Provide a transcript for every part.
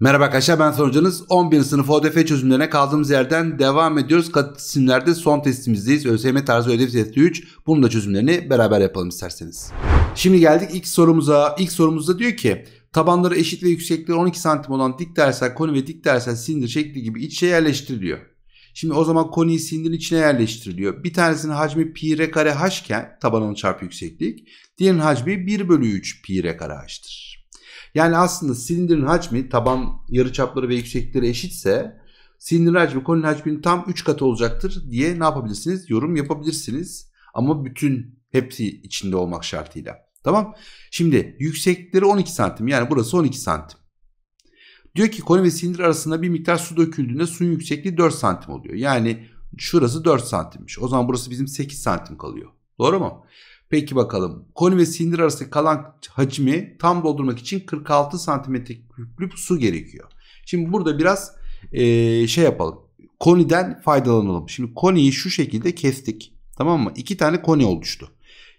Merhaba arkadaşlar ben sonucunuz 11. sınıf ODF çözümlerine kaldığımız yerden devam ediyoruz. Kat isimlerde son testimizdeyiz. ÖSYM tarzı ödev testi 3. Bunun da çözümlerini beraber yapalım isterseniz. Şimdi geldik ilk sorumuza. İlk sorumuzda diyor ki tabanları eşit ve yüksekleri 12 santim olan dik dersel koni ve dik dersel silindir şekli gibi içe yerleştiriliyor. Şimdi o zaman koniyi silindirin içine yerleştiriliyor. Bir tanesinin hacmi pi r kare h iken tabanının çarpı yükseklik. Diğerinin hacmi 1 bölü 3 pi r kare h'tır. Yani aslında silindirin hacmi taban yarıçapları ve yükseklikleri eşitse silindirin hacmi koninin hacminin tam 3 katı olacaktır diye ne yapabilirsiniz? Yorum yapabilirsiniz. Ama bütün hepsi içinde olmak şartıyla. Tamam. Şimdi yükseklikleri 12 santim yani burası 12 santim. Diyor ki koni ve silindir arasında bir miktar su döküldüğünde suyun yüksekliği 4 santim oluyor. Yani şurası 4 santimmiş. O zaman burası bizim 8 santim kalıyor. Doğru mu? Peki bakalım. Koni ve silindir arasındaki kalan hacmi tam doldurmak için 46 santimetre küplük su gerekiyor. Şimdi burada biraz ee, şey yapalım. Koniden faydalanalım. Şimdi koniyi şu şekilde kestik. Tamam mı? İki tane koni oluştu.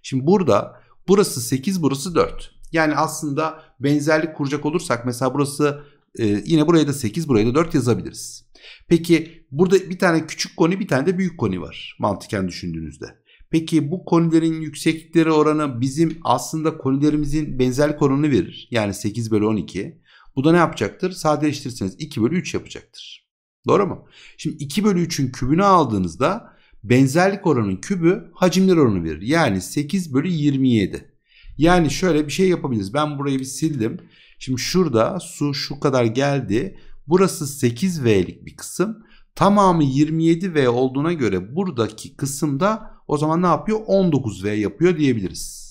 Şimdi burada burası 8 burası 4. Yani aslında benzerlik kuracak olursak mesela burası e, yine buraya da 8 buraya da 4 yazabiliriz. Peki burada bir tane küçük koni bir tane de büyük koni var mantıken düşündüğünüzde. Peki bu konilerin yükseklikleri oranı bizim aslında konilerimizin benzerlik oranını verir. Yani 8 bölü 12. Bu da ne yapacaktır? Sadeleştirirseniz 2 bölü 3 yapacaktır. Doğru mu? Şimdi 2 bölü 3'ün kübünü aldığınızda benzerlik oranının kübü hacimler oranı verir. Yani 8 bölü 27. Yani şöyle bir şey yapabiliriz. Ben burayı bir sildim. Şimdi şurada su şu kadar geldi. Burası 8V'lik bir kısım. Tamamı 27V olduğuna göre buradaki kısımda o zaman ne yapıyor? 19V yapıyor diyebiliriz.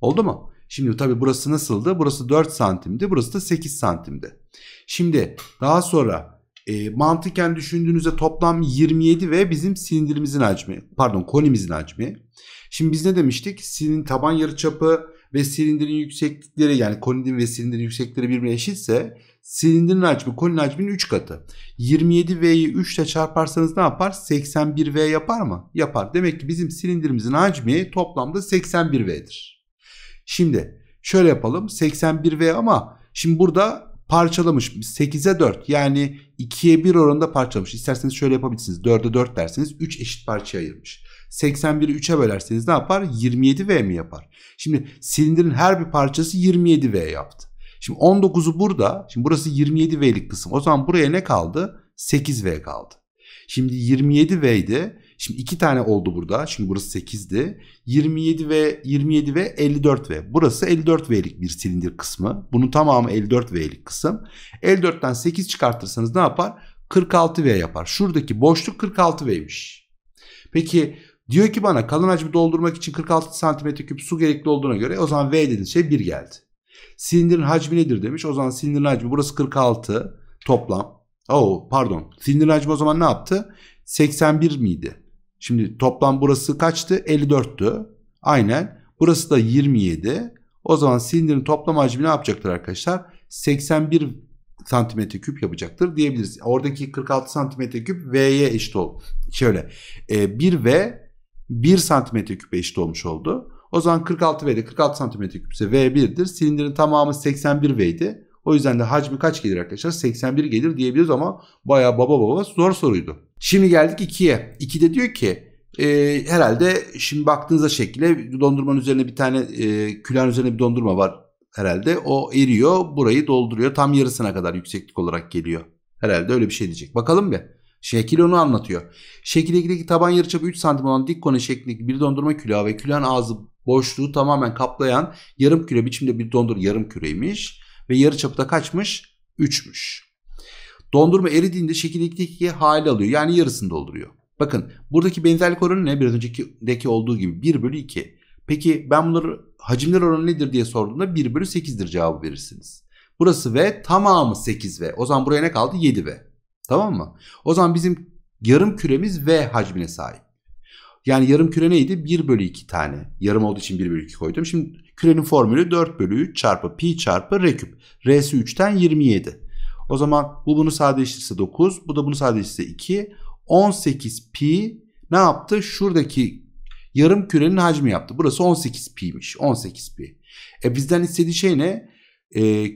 Oldu mu? Şimdi tabii burası nasıldı? Burası 4 santimdi. Burası da 8 santimdi. Şimdi daha sonra e, mantıken düşündüğünüzde toplam 27 ve bizim silindirimizin hacmi. Pardon konimizin hacmi. Şimdi biz ne demiştik? Silin taban yarıçapı ve silindirin yükseklikleri yani koninin ve silindirin yükseklikleri birbirine eşitse silindirin hacmi koninin hacminin 3 katı. 27V'yi 3 ile çarparsanız ne yapar? 81V yapar mı? Yapar. Demek ki bizim silindirimizin hacmi toplamda 81V'dir. Şimdi şöyle yapalım. 81V ama şimdi burada parçalamış 8'e 4 yani 2'ye 1 oranında parçalamış. İsterseniz şöyle yapabilirsiniz. 4'e 4 derseniz 3 eşit parçaya ayırmış. 81'i 3'e bölerseniz ne yapar? 27V mi yapar? Şimdi silindirin her bir parçası 27V yaptı. Şimdi 19'u burada. Şimdi burası 27V'lik kısım. O zaman buraya ne kaldı? 8V kaldı. Şimdi 27V'ydi. Şimdi iki tane oldu burada. Şimdi burası 8'di. 27 ve 27 ve 54 V. Burası 54 V'lik bir silindir kısmı. Bunun tamamı 54 V'lik kısım. 54'ten 8 çıkartırsanız ne yapar? 46 V yapar. Şuradaki boşluk 46 V'ymiş. Peki diyor ki bana kalın hacmi doldurmak için 46 santimetre küp su gerekli olduğuna göre o zaman V dediğiniz şey 1 geldi. Silindirin hacmi nedir demiş. O zaman silindirin hacmi burası 46 toplam. Oh pardon. Silindirin hacmi o zaman ne yaptı? 81 miydi? Şimdi toplam burası kaçtı? 54'tü. Aynen. Burası da 27. O zaman silindirin toplam hacmi ne yapacaktır arkadaşlar? 81 santimetre küp yapacaktır diyebiliriz. Oradaki 46 santimetre küp V'ye eşit oldu. Şöyle e, 1 V 1 santimetre küp eşit olmuş oldu. O zaman 46 V'de 46 santimetre küp ise V 1'dir. Silindirin tamamı 81 V'ydi. O yüzden de hacmi kaç gelir arkadaşlar? 81 gelir diyebiliriz ama baya baba baba zor soruydu. Şimdi geldik 2'ye. 2'de diyor ki e, herhalde şimdi baktığınızda şekilde dondurmanın üzerine bir tane e, külahın üzerine bir dondurma var herhalde. O eriyor burayı dolduruyor tam yarısına kadar yükseklik olarak geliyor. Herhalde öyle bir şey diyecek. Bakalım bir. Şekil onu anlatıyor. Şekil 2'deki taban yarıçapı 3 santim olan dik konu şeklindeki bir dondurma külahı ve külahın ağzı boşluğu tamamen kaplayan yarım küre biçimde bir dondur yarım küreymiş. Ve yarıçapı da kaçmış? 3'müş. Dondurma eridiğinde şekil 2'deki hali alıyor. Yani yarısını dolduruyor. Bakın buradaki benzerlik oranı ne? Biraz önceki olduğu gibi 1 bölü 2. Peki ben bunları hacimler oranı nedir diye sorduğumda 1 bölü 8'dir cevabı verirsiniz. Burası V tamamı 8V. O zaman buraya ne kaldı? 7V. Tamam mı? O zaman bizim yarım küremiz V hacmine sahip. Yani yarım küre neydi? 1 bölü 2 tane. Yarım olduğu için 1 bölü 2 koydum. Şimdi kürenin formülü 4 bölü 3 çarpı pi çarpı r küp. R'si 3'ten 27. O zaman bu bunu sadeleştirirse 9. Bu da bunu sadeleştirirse 2. 18 pi ne yaptı? Şuradaki yarım kürenin hacmi yaptı. Burası 18 pi'ymiş. 18 pi. E bizden istediği şey ne? E,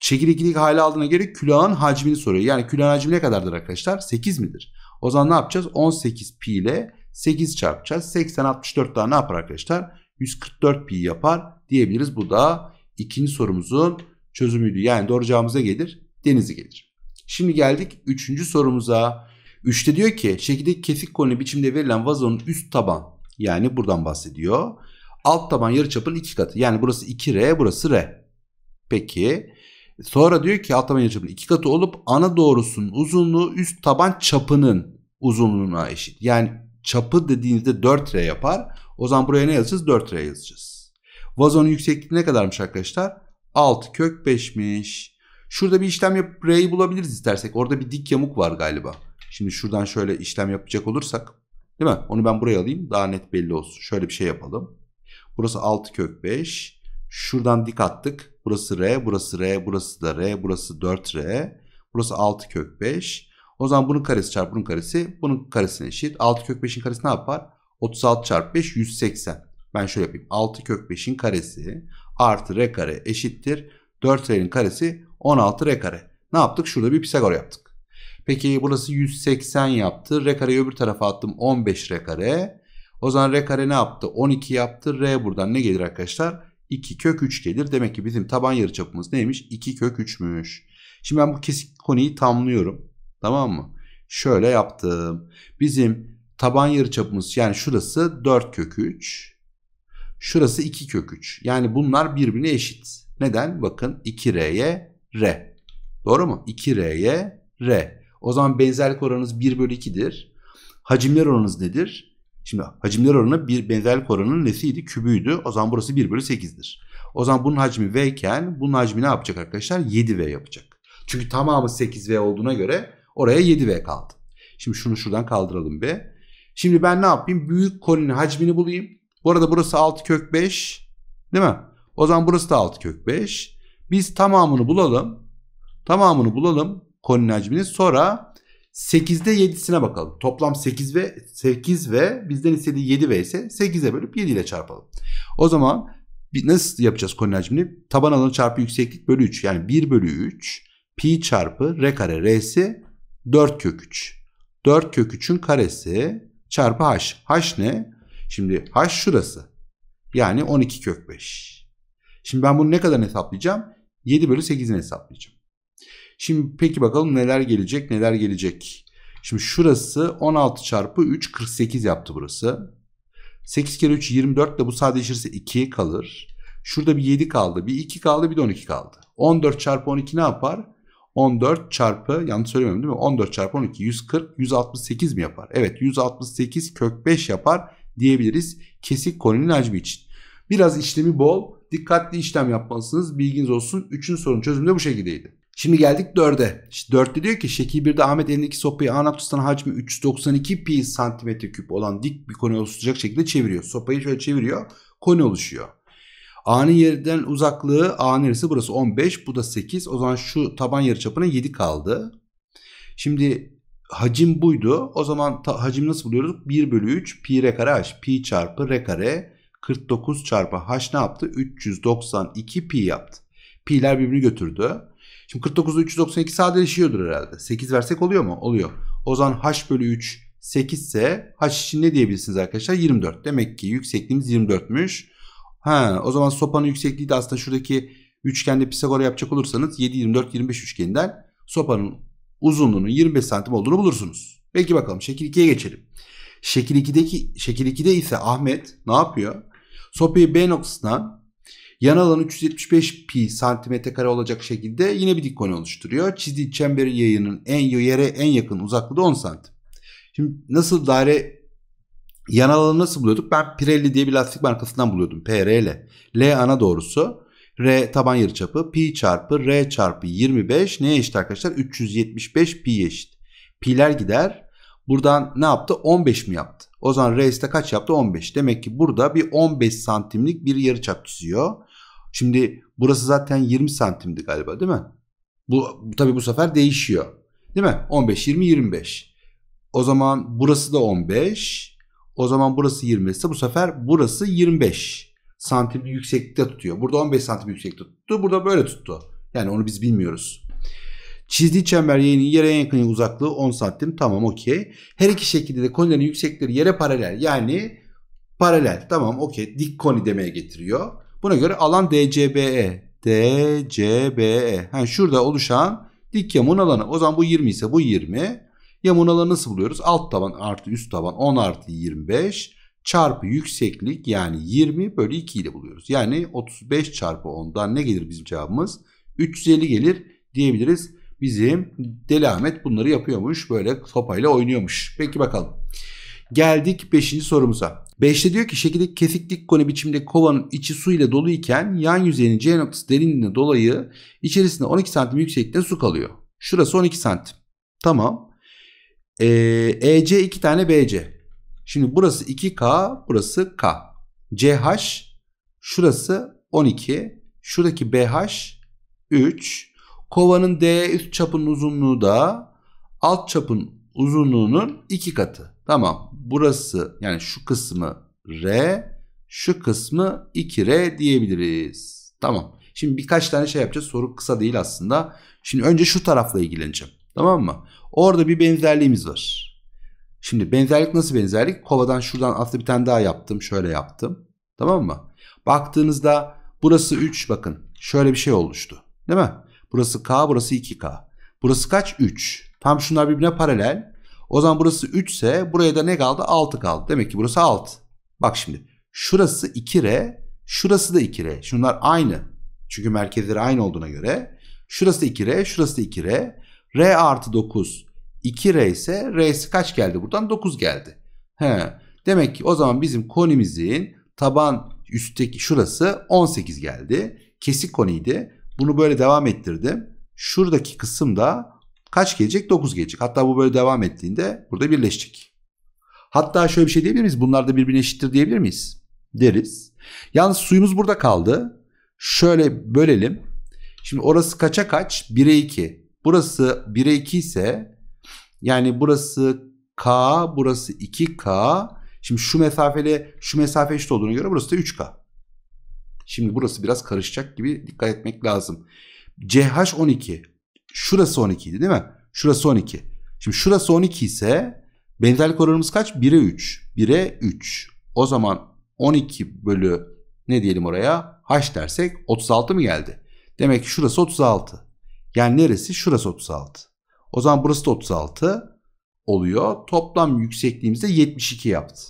çekirdeklik hale aldığına göre külahın hacmini soruyor. Yani külahın hacmi ne kadardır arkadaşlar? 8 midir? O zaman ne yapacağız? 18 pi ile 8 çarpacağız. 80 64 daha ne yapar arkadaşlar? 144 pi yapar diyebiliriz. Bu da ikinci sorumuzun çözümüydü. Yani doğru cevabımız gelir? Denizi gelir. Şimdi geldik üçüncü sorumuza. Üçte diyor ki şekildeki kesik koni biçimde verilen vazonun üst taban yani buradan bahsediyor. Alt taban yarıçapının iki katı. Yani burası 2R burası R. Peki sonra diyor ki alt taban yarıçapının iki katı olup ana doğrusunun uzunluğu üst taban çapının uzunluğuna eşit. Yani çapı dediğinizde 4R yapar. O zaman buraya ne yazacağız? 4R yazacağız. Vazonun yüksekliği ne kadarmış arkadaşlar? 6 kök 5'miş. Şurada bir işlem yapıp R'yi bulabiliriz istersek. Orada bir dik yamuk var galiba. Şimdi şuradan şöyle işlem yapacak olursak. Değil mi? Onu ben buraya alayım. Daha net belli olsun. Şöyle bir şey yapalım. Burası 6 kök 5. Şuradan dik attık. Burası R, burası R, burası da R, burası 4R. Burası 6 kök 5. O zaman bunun karesi çarpı bunun karesi bunun karesine eşit. 6 kök 5'in karesi ne yapar? 36 çarpı 5 180. Ben şöyle yapayım. 6 kök 5'in karesi artı R kare eşittir. 4R'nin karesi 16 R kare. Ne yaptık? Şurada bir Pisagor yaptık. Peki burası 180 yaptı. R kareyi öbür tarafa attım 15 R kare. O zaman R kare ne yaptı? 12 yaptı. R buradan ne gelir arkadaşlar? 2 kök 3 gelir. Demek ki bizim taban yarıçapımız neymiş? 2 kök 3'müş. Şimdi ben bu kesik konuyu tamlıyorum. Tamam mı? Şöyle yaptım. Bizim taban yarıçapımız yani şurası 4 kök 3. Şurası 2 kök 3. Yani bunlar birbirine eşit. Neden? Bakın 2R'ye R. Doğru mu? 2R'ye R. O zaman benzerlik oranınız 1 bölü 2'dir. Hacimler oranınız nedir? Şimdi hacimler oranı bir benzerlik oranının nesiydi? Kübüydü. O zaman burası 1 bölü 8'dir. O zaman bunun hacmi V iken bunun hacmi ne yapacak arkadaşlar? 7V yapacak. Çünkü tamamı 8V olduğuna göre oraya 7V kaldı. Şimdi şunu şuradan kaldıralım be. Şimdi ben ne yapayım? Büyük koninin hacmini bulayım. Bu arada burası 6 kök 5. Değil mi? O zaman burası da 6 kök 5. Biz tamamını bulalım. Tamamını bulalım koninin hacmini. Sonra 8'de 7'sine bakalım. Toplam 8 ve 8 ve bizden istediği 7 v ise 8'e bölüp 7 ile çarpalım. O zaman nasıl yapacağız koninin hacmini? Taban alanı çarpı yükseklik bölü 3. Yani 1 bölü 3 pi çarpı r kare r'si 4 kök 3. 4 kök 3'ün karesi çarpı h. h ne? Şimdi h şurası. Yani 12 kök 5. Şimdi ben bunu ne kadar hesaplayacağım? 7 bölü 8'ini hesaplayacağım. Şimdi peki bakalım neler gelecek neler gelecek. Şimdi şurası 16 çarpı 3 48 yaptı burası. 8 kere 3 24 de bu sadeleşirse 2 kalır. Şurada bir 7 kaldı. Bir 2 kaldı bir de 12 kaldı. 14 çarpı 12 ne yapar? 14 çarpı yanlış söylemiyorum değil mi? 14 çarpı 12 140 168 mi yapar? Evet 168 kök 5 yapar diyebiliriz kesik koninin hacmi için. Biraz işlemi bol dikkatli işlem yapmalısınız bilginiz olsun. Üçüncü sorunun çözümü de bu şekildeydi. Şimdi geldik 4'e. İşte 4'te diyor ki şekil 1'de Ahmet elindeki sopayı A noktasından hacmi 392 pi santimetre küp olan dik bir koni oluşturacak şekilde çeviriyor. Sopayı şöyle çeviriyor. Koni oluşuyor. A'nın yerden uzaklığı A neresi? Burası 15. Bu da 8. O zaman şu taban yarıçapına 7 kaldı. Şimdi hacim buydu. O zaman hacim nasıl buluyoruz? 1 bölü 3 pi r kare h. Pi çarpı r kare 49 çarpı h ne yaptı? 392 pi yaptı. Pi'ler birbirini götürdü. Şimdi 49'da 392 sadeleşiyordur herhalde. 8 versek oluyor mu? Oluyor. O zaman h bölü 3 8 ise h için ne diyebilirsiniz arkadaşlar? 24. Demek ki yüksekliğimiz 24'müş. Ha, o zaman sopanın yüksekliği de aslında şuradaki üçgende Pisagor yapacak olursanız 7, 24, 25 üçgeninden sopanın uzunluğunun 25 santim olduğunu bulursunuz. Peki bakalım şekil 2'ye geçelim. Şekil 2'deki şekil 2'de ise Ahmet ne yapıyor? Sopayı B noktasından yan alanı 375 pi santimetre kare olacak şekilde yine bir dik koni oluşturuyor. Çizdiği çemberin yayının en yere en yakın uzaklığı da 10 santim. Şimdi nasıl daire yan alanı nasıl buluyorduk? Ben Pirelli diye bir lastik markasından buluyordum. PRL. L ana doğrusu. R taban yarıçapı. Pi çarpı R çarpı 25 neye eşit arkadaşlar? 375 pi eşit. Pi'ler gider. Buradan ne yaptı? 15 mi yaptı? O zaman R'de kaç yaptı? 15. Demek ki burada bir 15 santimlik bir yarıçap çiziyor. Şimdi burası zaten 20 santimdi galiba değil mi? Bu tabii bu sefer değişiyor. Değil mi? 15, 20, 25. O zaman burası da 15. O zaman burası 20 ise bu sefer burası 25 santim yükseklikte tutuyor. Burada 15 santim yükseklikte tuttu. Burada böyle tuttu. Yani onu biz bilmiyoruz. Çizdiği çember yayının yere en yakın uzaklığı 10 santim. Tamam okey. Her iki şekilde de konilerin yüksekleri yere paralel. Yani paralel. Tamam okey. Dik koni demeye getiriyor. Buna göre alan DCBE. DCBE. Yani şurada oluşan dik yamuğun alanı. O zaman bu 20 ise bu 20. Yamuğun alanı nasıl buluyoruz? Alt taban artı üst taban 10 artı 25 çarpı yükseklik yani 20 bölü 2 ile buluyoruz. Yani 35 çarpı 10'dan ne gelir bizim cevabımız? 350 gelir diyebiliriz. Bizim Deli Ahmet bunları yapıyormuş. Böyle sopayla oynuyormuş. Peki bakalım. Geldik 5. sorumuza. 5'te diyor ki şekildeki kesiklik koni biçimde kovanın içi su ile dolu iken yan yüzeyinin C noktası derinliğine dolayı içerisinde 12 santim yükseklikte su kalıyor. Şurası 12 santim. Tamam. Ee, EC 2 tane BC. Şimdi burası 2K, burası K. CH şurası 12. Şuradaki BH 3. Kovanın D üst çapının uzunluğu da alt çapın uzunluğunun iki katı. Tamam. Burası yani şu kısmı R, şu kısmı 2R diyebiliriz. Tamam. Şimdi birkaç tane şey yapacağız. Soru kısa değil aslında. Şimdi önce şu tarafla ilgileneceğim. Tamam mı? Orada bir benzerliğimiz var. Şimdi benzerlik nasıl benzerlik? Kovadan şuradan aslında bir tane daha yaptım. Şöyle yaptım. Tamam mı? Baktığınızda burası 3 bakın. Şöyle bir şey oluştu. Değil mi? Burası K, burası 2K. Burası kaç? 3. Tam şunlar birbirine paralel. O zaman burası 3 ise buraya da ne kaldı? 6 kaldı. Demek ki burası 6. Bak şimdi. Şurası 2R, şurası da 2R. Şunlar aynı. Çünkü merkezleri aynı olduğuna göre. Şurası da 2R, şurası da 2R. R artı 9 2R ise R'si kaç geldi buradan? 9 geldi. He. Demek ki o zaman bizim konimizin taban üstteki şurası 18 geldi. Kesik koniydi. Bunu böyle devam ettirdim. Şuradaki kısım da kaç gelecek? 9 gelecek. Hatta bu böyle devam ettiğinde burada birleşecek. Hatta şöyle bir şey diyebilir miyiz? Bunlar da birbirine eşittir diyebilir miyiz? Deriz. Yalnız suyumuz burada kaldı. Şöyle bölelim. Şimdi orası kaça kaç? 1'e 2. Burası 1'e 2 ise yani burası K, burası 2K. Şimdi şu mesafeli şu mesafe eşit olduğuna göre burası da 3K. Şimdi burası biraz karışacak gibi dikkat etmek lazım. CH 12. Şurası 12 idi değil mi? Şurası 12. Şimdi şurası 12 ise benzerlik oranımız kaç? 1'e 3. 1'e 3. O zaman 12 bölü ne diyelim oraya? H dersek 36 mı geldi? Demek ki şurası 36. Yani neresi? Şurası 36. O zaman burası da 36 oluyor. Toplam yüksekliğimiz de 72 yaptı.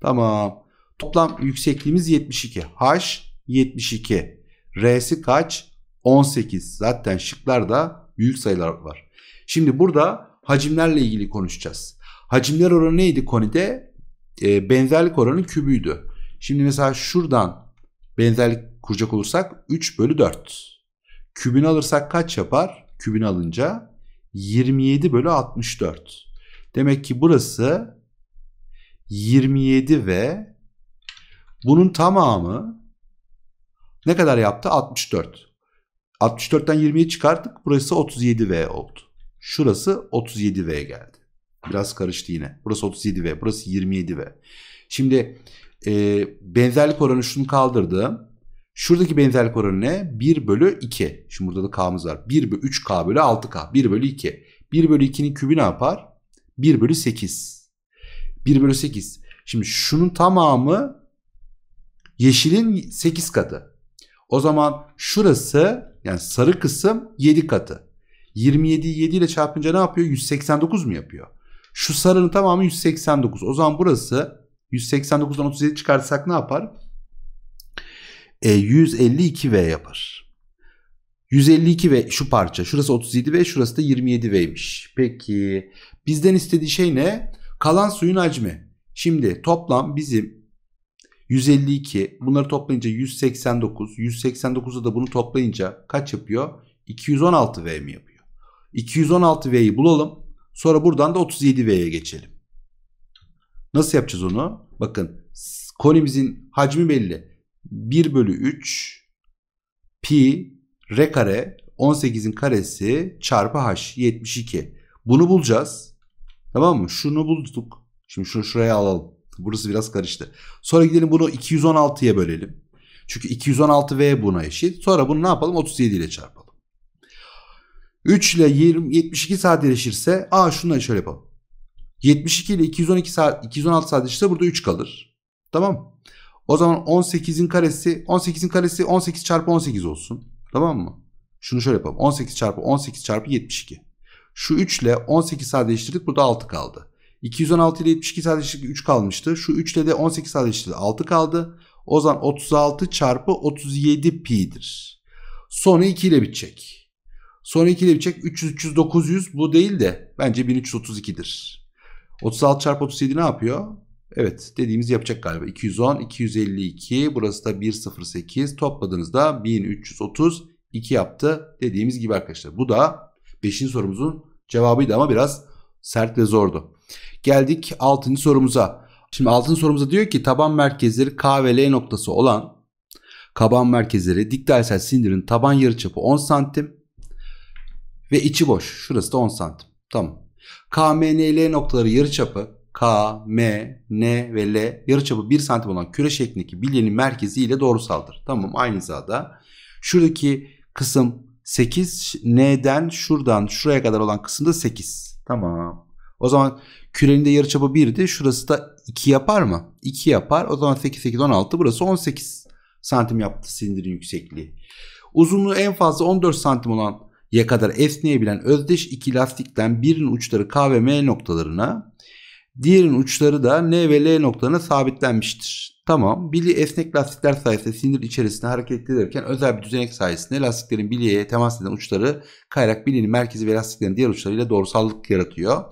Tamam. Toplam yüksekliğimiz 72. H 72. R'si kaç? 18. Zaten şıklarda büyük sayılar var. Şimdi burada hacimlerle ilgili konuşacağız. Hacimler oranı neydi konide? E, benzerlik oranı kübüydü. Şimdi mesela şuradan benzerlik kuracak olursak 3 bölü 4. Kübünü alırsak kaç yapar? Kübünü alınca 27 bölü 64. Demek ki burası 27 ve bunun tamamı ne kadar yaptı? 64. 64'ten 20'yi çıkarttık. Burası 37V oldu. Şurası 37V geldi. Biraz karıştı yine. Burası 37V. Burası 27V. Şimdi e, benzerlik oranı şunu kaldırdım. Şuradaki benzerlik oranı ne? 1 bölü 2. Şimdi burada da K'mız var. 1 bölü 3K bölü 6K. 1 bölü 2. 1 bölü 2'nin kübü ne yapar? 1 bölü 8. 1 bölü 8. Şimdi şunun tamamı yeşilin 8 katı. O zaman şurası yani sarı kısım 7 katı. 27'yi 7 ile çarpınca ne yapıyor? 189 mu yapıyor? Şu sarının tamamı 189. O zaman burası 189'dan 37 çıkartsak ne yapar? E, 152V yapar. 152 v şu parça. Şurası 37 v şurası da 27 v'ymiş. Peki bizden istediği şey ne? Kalan suyun hacmi. Şimdi toplam bizim 152 bunları toplayınca 189. 189'u da bunu toplayınca kaç yapıyor? 216 V mi yapıyor? 216 V'yi bulalım. Sonra buradan da 37 V'ye geçelim. Nasıl yapacağız onu? Bakın konimizin hacmi belli. 1 bölü 3 pi r kare 18'in karesi çarpı h 72. Bunu bulacağız. Tamam mı? Şunu bulduk. Şimdi şunu şuraya alalım. Burası biraz karıştı. Sonra gidelim bunu 216'ya bölelim. Çünkü 216V buna eşit. Sonra bunu ne yapalım? 37 ile çarpalım. 3 ile 20, 72 sadeleşirse aa şunları şöyle yapalım. 72 ile 212 saat 216 sadeleşirse burada 3 kalır. Tamam O zaman 18'in karesi 18'in karesi 18 çarpı 18 olsun. Tamam mı? Şunu şöyle yapalım. 18 çarpı 18 çarpı 72. Şu 3 ile 18 sadeleştirdik. Burada 6 kaldı. 216 ile 72 sadeleştirdik 3 kalmıştı. Şu 3 ile de 18 sadeleştirdik 6 kaldı. O zaman 36 çarpı 37 pi'dir. Sonu 2 ile bitecek. Sonu 2 ile bitecek 300, 300, 900 bu değil de bence 1332'dir. 36 çarpı 37 ne yapıyor? Evet dediğimiz yapacak galiba. 210, 252 burası da 108 topladığınızda 1332 yaptı dediğimiz gibi arkadaşlar. Bu da 5. sorumuzun cevabıydı ama biraz sert ve zordu. Geldik 6. sorumuza. Şimdi 6. sorumuza diyor ki taban merkezleri K ve L noktası olan kaban merkezleri dik dairesel sindirin taban yarıçapı 10 santim ve içi boş. Şurası da 10 santim. Tamam. K, M, N, L noktaları yarıçapı K, M, N ve L yarıçapı 1 santim olan küre şeklindeki bilyenin merkezi ile doğrusaldır. Tamam aynı hizada. Şuradaki kısım 8 N'den şuradan şuraya kadar olan kısım da 8. Tamam. O zaman kürenin de yarıçapı 1'di. Şurası da 2 yapar mı? 2 yapar. O zaman 8 8 16 burası 18 santim yaptı silindirin yüksekliği. Uzunluğu en fazla 14 santim olan ya kadar esneyebilen özdeş iki lastikten birinin uçları K ve M noktalarına diğerinin uçları da N ve L noktalarına sabitlenmiştir. Tamam. Bilye esnek lastikler sayesinde sinir içerisinde hareket edilirken özel bir düzenek sayesinde lastiklerin bilyeye temas eden uçları kayarak bilyenin merkezi ve lastiklerin diğer uçlarıyla doğrusallık yaratıyor.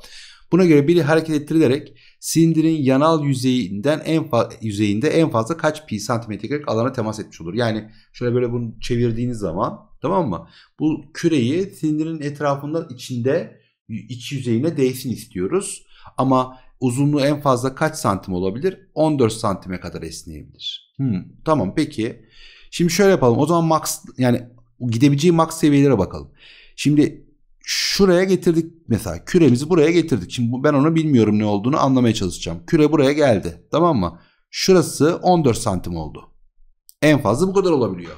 Buna göre bilye hareket ettirilerek silindirin yanal yüzeyinden en yüzeyinde en fazla kaç pi santimetrelik alana temas etmiş olur. Yani şöyle böyle bunu çevirdiğiniz zaman tamam mı? Bu küreyi silindirin etrafında içinde iç yüzeyine değsin istiyoruz. Ama uzunluğu en fazla kaç santim olabilir? 14 santime kadar esneyebilir. Hmm, tamam peki. Şimdi şöyle yapalım. O zaman max yani gidebileceği max seviyelere bakalım. Şimdi şuraya getirdik mesela küremizi buraya getirdik. Şimdi ben onu bilmiyorum ne olduğunu anlamaya çalışacağım. Küre buraya geldi tamam mı? Şurası 14 santim oldu. En fazla bu kadar olabiliyor.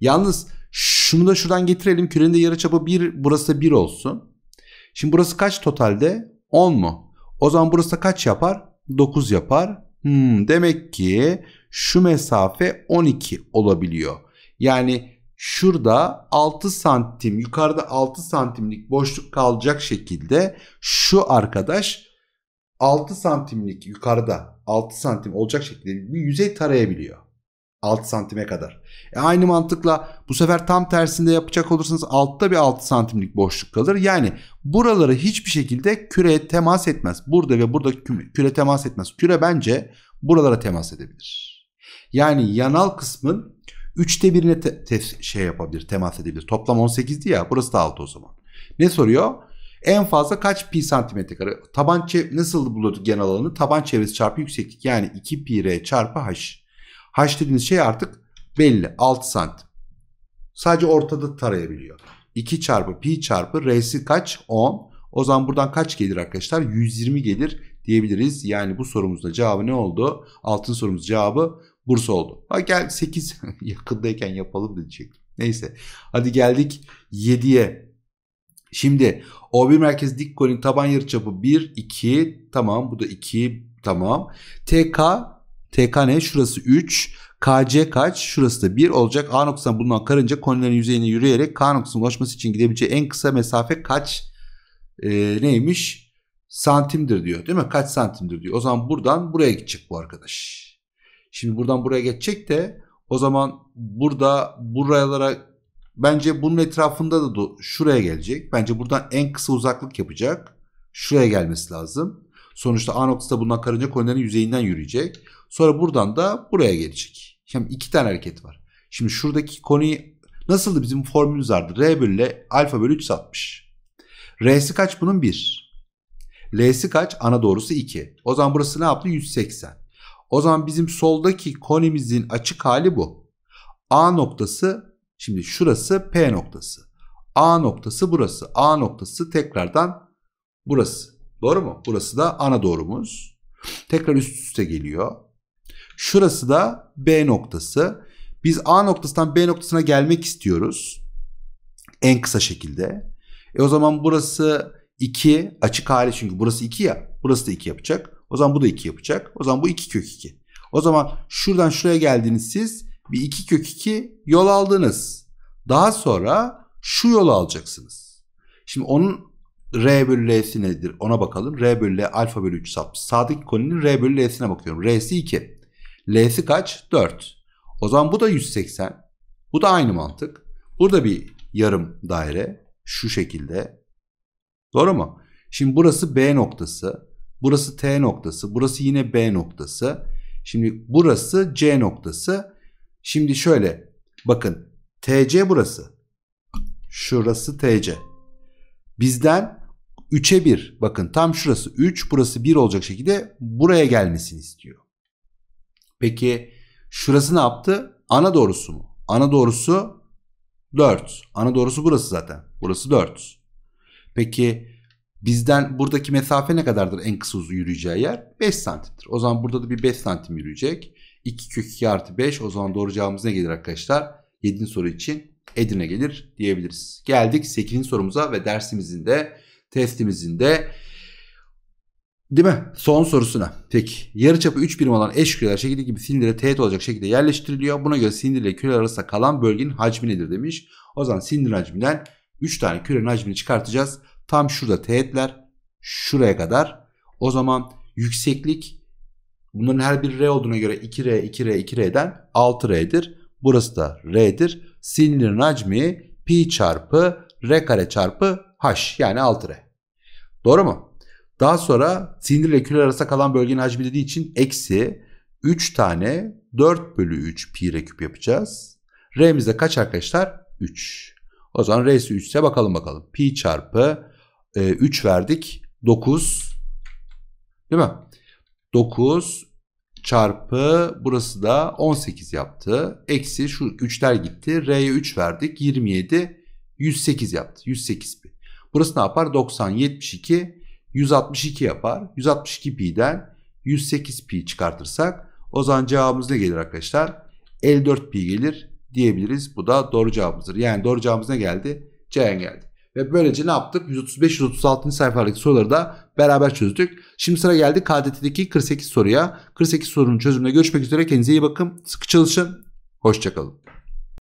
Yalnız şunu da şuradan getirelim. Kürenin de yarıçapı 1 burası da 1 olsun. Şimdi burası kaç totalde? 10 mu? O zaman burası da kaç yapar? 9 yapar. Hmm, demek ki şu mesafe 12 olabiliyor. Yani şurada 6 santim yukarıda 6 santimlik boşluk kalacak şekilde şu arkadaş 6 santimlik yukarıda 6 santim olacak şekilde bir yüzey tarayabiliyor. 6 santime kadar. E aynı mantıkla bu sefer tam tersinde yapacak olursanız altta bir 6 santimlik boşluk kalır. Yani buraları hiçbir şekilde küreye temas etmez. Burada ve burada küre temas etmez. Küre bence buralara temas edebilir. Yani yanal kısmın Üçte birine te- te- şey yapabilir, temas edebilir. Toplam 18'di ya burası da 6 o zaman. Ne soruyor? En fazla kaç pi santimetre kare? Taban çev nasıl buluyorduk genel alanı? Taban çevresi çarpı yükseklik yani 2 pi r çarpı h. H dediğiniz şey artık belli 6 santim. Sadece ortada tarayabiliyor. 2 çarpı pi çarpı r'si kaç? 10. O zaman buradan kaç gelir arkadaşlar? 120 gelir diyebiliriz. Yani bu sorumuzda cevabı ne oldu? Altın sorumuz cevabı Bursa oldu. Ha gel 8 yakındayken yapalım diyecektim. Neyse. Hadi geldik 7'ye. Şimdi O1 merkez dik golün taban yarıçapı 1, 2 tamam bu da 2 tamam. TK TK ne? Şurası 3. KC kaç? Şurası da 1 olacak. A noktasından bulunan karınca konilerin yüzeyine yürüyerek K noktasına ulaşması için gidebileceği en kısa mesafe kaç e, neymiş? Santimdir diyor değil mi? Kaç santimdir diyor. O zaman buradan buraya gidecek bu arkadaş. Şimdi buradan buraya geçecek de o zaman burada buralara bence bunun etrafında da şuraya gelecek. Bence buradan en kısa uzaklık yapacak. Şuraya gelmesi lazım. Sonuçta A noktasında bulunan karınca konilerin yüzeyinden yürüyecek. Sonra buradan da buraya gelecek. Şimdi iki tane hareket var. Şimdi şuradaki konuyu nasıldı bizim formülümüz vardı. R bölü alfa bölü 360. R'si kaç bunun? 1. L'si kaç? Ana doğrusu 2. O zaman burası ne yaptı? 180. O zaman bizim soldaki konimizin açık hali bu. A noktası şimdi şurası P noktası. A noktası burası. A noktası tekrardan burası. Doğru mu? Burası da ana doğrumuz. Tekrar üst üste geliyor. Şurası da B noktası. Biz A noktasından B noktasına gelmek istiyoruz. En kısa şekilde. E o zaman burası 2 açık hali çünkü burası 2 ya. Burası da 2 yapacak. O zaman bu da 2 yapacak. O zaman bu 2 kök 2. O zaman şuradan şuraya geldiğiniz siz bir 2 kök 2 yol aldınız. Daha sonra şu yolu alacaksınız. Şimdi onun R bölü L'si nedir ona bakalım. R bölü L alfa bölü 3 sap. Sağdaki koninin R bölü L'sine bakıyorum. R'si 2. L'si kaç? 4. O zaman bu da 180. Bu da aynı mantık. Burada bir yarım daire. Şu şekilde. Doğru mu? Şimdi burası B noktası. Burası T noktası. Burası yine B noktası. Şimdi burası C noktası. Şimdi şöyle bakın TC burası. Şurası TC. Bizden 3'e 1 bakın tam şurası 3 burası 1 olacak şekilde buraya gelmesini istiyor. Peki şurası ne yaptı? Ana doğrusu mu? Ana doğrusu 4. Ana doğrusu burası zaten. Burası 4. Peki bizden buradaki mesafe ne kadardır en kısa uzun yürüyeceği yer? 5 santimdir. O zaman burada da bir 5 santim yürüyecek. 2 kök 2 artı 5 o zaman doğru cevabımız ne gelir arkadaşlar? 7. soru için Edirne gelir diyebiliriz. Geldik 8. sorumuza ve dersimizin de testimizin de değil mi? Son sorusuna. Peki yarıçapı 3 birim olan eş küreler şekilde gibi silindire teğet olacak şekilde yerleştiriliyor. Buna göre silindir ile küre arasında kalan bölgenin hacmi nedir demiş. O zaman silindir hacminden 3 tane kürenin hacmini çıkartacağız. Tam şurada teğetler şuraya kadar. O zaman yükseklik bunların her bir R olduğuna göre 2R, 2R, 2R'den 6R'dir. Burası da R'dir. Silindirin hacmi pi çarpı R kare çarpı H yani 6R. Doğru mu? Daha sonra silindir ile küre arasında kalan bölgenin hacmi dediği için eksi 3 tane 4 bölü 3 pi r küp yapacağız. R'mizde kaç arkadaşlar? 3. O zaman R'si 3 ise bakalım bakalım. Pi çarpı e, 3 verdik. 9. Değil mi? 9 çarpı burası da 18 yaptı. Eksi şu 3'ler gitti. R'ye 3 verdik. 27 108 yaptı. 108 pi. Burası ne yapar? 90 72 162 yapar. 162 pi'den 108 pi çıkartırsak o zaman cevabımız ne gelir arkadaşlar? 54 pi gelir diyebiliriz. Bu da doğru cevabımızdır. Yani doğru cevabımız ne geldi? Ceyhan geldi. Ve böylece ne yaptık? 135-136. sayfalardaki soruları da beraber çözdük. Şimdi sıra geldi KDT'deki 48 soruya. 48 sorunun çözümüne görüşmek üzere. Kendinize iyi bakın. Sıkı çalışın. Hoşçakalın.